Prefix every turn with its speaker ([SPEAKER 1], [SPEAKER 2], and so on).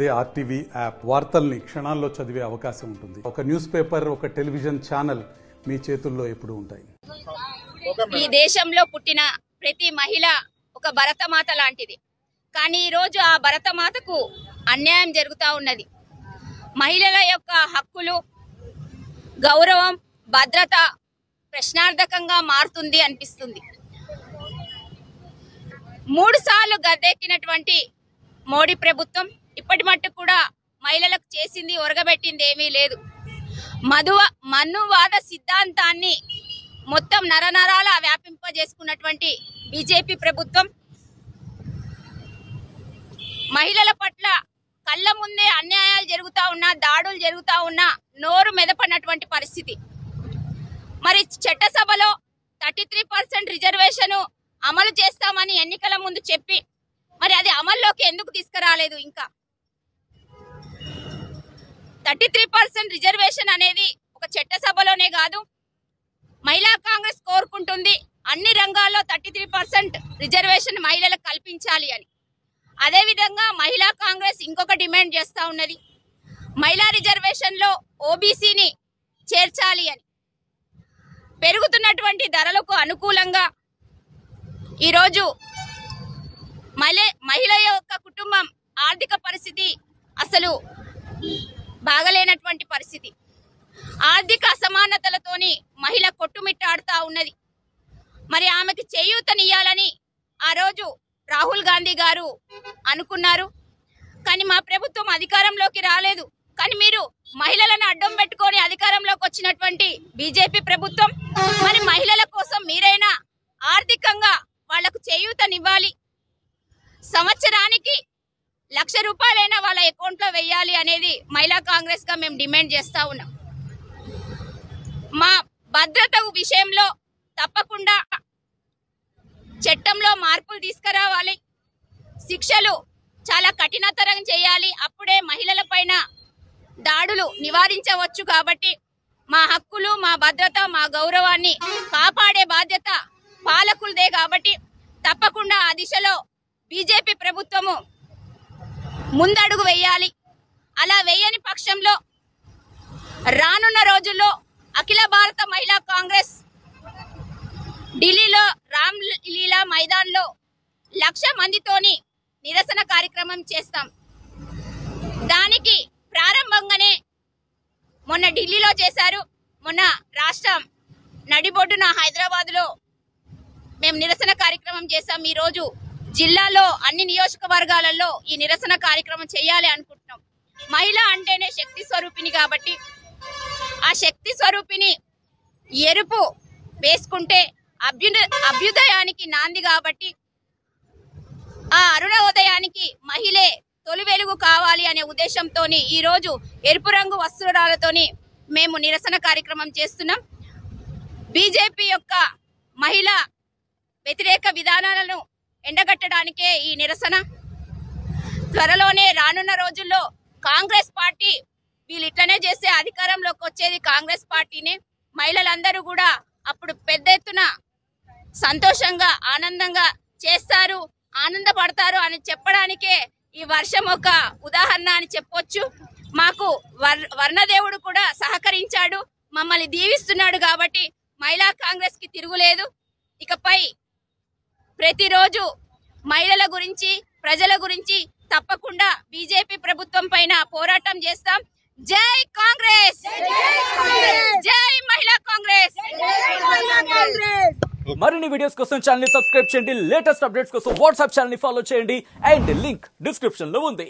[SPEAKER 1] అదే RTV app వార్తల్ని క్షణాల్లో చదివే అవకాశం ఉంటుంది. ఒక న్యూస్ పేపర్ ఒక టెలివిజన్ ఛానల్ మీ చేతుల్లో ఎప్పుడు ఉంటాయి.
[SPEAKER 2] ఈ దేశంలో పుట్టిన ప్రతి మహిళ ఒక భరతమాత లాంటిది. కానీ ఈరోజు ఆ భరతమాతకు అన్యాయం జరుగుతూ ఉన్నది. మహిళల యొక్క హక్కులు గౌరవం భద్రత ప్రశ్నార్థకంగా మారుతుంది అనిపిస్తుంది. మూడు సార్లు గద్దెక్కినటువంటి మోడీ ప్రభుత్వం ఇప్పటి మట్టుకు కూడా మహిళలకు చేసింది ఒరగబెట్టింది ఏమీ లేదు. మధువ మన్నువాద సిద్ధాంతాన్ని మొత్తం నరనరాల వ్యాపింపజేసుకున్నటువంటి బీజేపీ ప్రభుత్వం మహిళల పట్ల కళ్ళ ముందే అన్యాయాలు జరుగుతూ ఉన్నా దాడులు జరుగుతూ ఉన్నా నోరు మెదపడినటువంటి పరిస్థితి. మరి చట్టసభలో థర్టీ త్రీ పర్సెంట్ రిజర్వేషన్ అమలు చేస్తామని ఎన్నికల ముందు చెప్పి మరి అది అమల్లోకి ఎందుకు తీసుకురాలేదు ఇంకా? థర్టీ త్రీ పర్సెంట్ రిజర్వేషన్ అనేది ఒక చట్టసభలోనే కాదు. మహిళా కాంగ్రెస్ కోరుకుంటుంది అన్ని రంగాల్లో థర్టీ త్రీ పర్సెంట్ రిజర్వేషన్ మహిళలకు కల్పించాలి అని. అదేవిధంగా మహిళా కాంగ్రెస్ ఇంకొక డిమాండ్ చేస్తూ ఉన్నది. మహిళా రిజర్వేషన్లో ఓబీసీని చేర్చాలి అని. పెరుగుతున్నటువంటి ధరలకు అనుకూలంగా ఈరోజు మహిళ మహిళ యొక్క కుటుంబం ఆర్థిక పరిస్థితి అసలు బాగలేనటువంటి పరిస్థితి. ఆర్థిక అసమానతలతోని మహిళ కొట్టుమిట్టాడుతా ఉన్నది. మరి ఆమెకి చేయూతనియ్యాలని ఆ రోజు రాహుల్ గాంధీ గారు అనుకున్నారు. కానీ మా ప్రభుత్వం అధికారంలోకి రాలేదు. కానీ మీరు మహిళలను అడ్డం పెట్టుకొని అధికారంలోకి వచ్చినటువంటి బీజేపీ ప్రభుత్వం మరి మహిళల కోసం మీరైనా ఆర్థికంగా వాళ్ళకు చేయూతనివ్వాలి. సంవత్సరానికి లక్ష రూపాయలైనా వాళ్ళ అకౌంట్లో వెయ్యాలి అనేది మహిళా కాంగ్రెస్గా మేము డిమాండ్ చేస్తా ఉన్నాం. మా భద్రత విషయంలో తప్పకుండా చట్టంలో మార్పులు తీసుకురావాలి. శిక్షలు చాలా కఠినతరం చేయాలి. అప్పుడే మహిళల పైన దాడులు నివారించవచ్చు కాబట్టి మా హక్కులు మా భద్రత మా గౌరవాన్ని కాపాడే బాధ్యత పాలకులదే కాబట్టి తప్పకుండా ఆ దిశలో బీజేపీ ప్రభుత్వము ముందడుగు వేయాలి. అలా వేయని పక్షంలో రానున్న రోజుల్లో అఖిల భారత మహిళా కాంగ్రెస్ ఢిల్లీలో రామ్ లీలా మైదాన్లో లక్ష మందితోని నిరసన కార్యక్రమం చేస్తాం. దానికి ప్రారంభంగానే మొన్న ఢిల్లీలో చేశారు. మొన్న రాష్ట్రం నడిబొడ్డున హైదరాబాద్లో మేము నిరసన కార్యక్రమం చేశాం. ఈ రోజు జిల్లాలో అన్ని నియోజకవర్గాలలో ఈ నిరసన కార్యక్రమం చేయాలి అనుకుంటున్నాం. మహిళ అంటేనే శక్తి స్వరూపిణి కాబట్టి ఆ శక్తి స్వరూపిణి ఎరుపు వేసుకుంటే అభ్యుద అభ్యుదయానికి నాంది కాబట్టి ఆ అరుణోదయానికి మహిళే తొలి వెలుగు కావాలి అనే ఉద్దేశంతో ఈరోజు ఎరుపు రంగు వస్త్రాలతోని మేము నిరసన కార్యక్రమం చేస్తున్నాం. బీజేపీ యొక్క మహిళా వ్యతిరేక విధానాలను ఎండగట్టడానికే ఈ నిరసన. త్వరలోనే రానున్న రోజుల్లో కాంగ్రెస్ పార్టీ వీళ్ళు ఇట్లనే చేస్తే అధికారంలోకి వచ్చేది కాంగ్రెస్ పార్టీనే. మహిళలందరూ కూడా అప్పుడు పెద్ద ఎత్తున సంతోషంగా ఆనందంగా చేస్తారు ఆనందపడతారు అని చెప్పడానికే ఈ వర్షం ఒక ఉదాహరణ అని చెప్పొచ్చు. మాకు వర్ వర్ణదేవుడు కూడా సహకరించాడు మమ్మల్ని దీవిస్తున్నాడు కాబట్టి మహిళా కాంగ్రెస్కి తిరుగులేదు. ఇకపై ప్రతిరోజు మహిళల గురించి ప్రజల గురించి తప్పకుండా బీజేపీ ప్రభుత్వం పైన పోరాటం చేస్తాం. జై కాంగ్రెస్! జై మహిళా కాంగ్రెస్!
[SPEAKER 3] మరిన్ని వీడియోస్ కోసం ఛానల్ని సబ్స్క్రైబ్ చేయండి. లేటెస్ట్ అప్డేట్స్ కోసం వాట్సాప్ ఛానల్ని ఫాలో చేయండి. అండ్ లింక్ డిస్క్రిప్షన్లో ఉంది.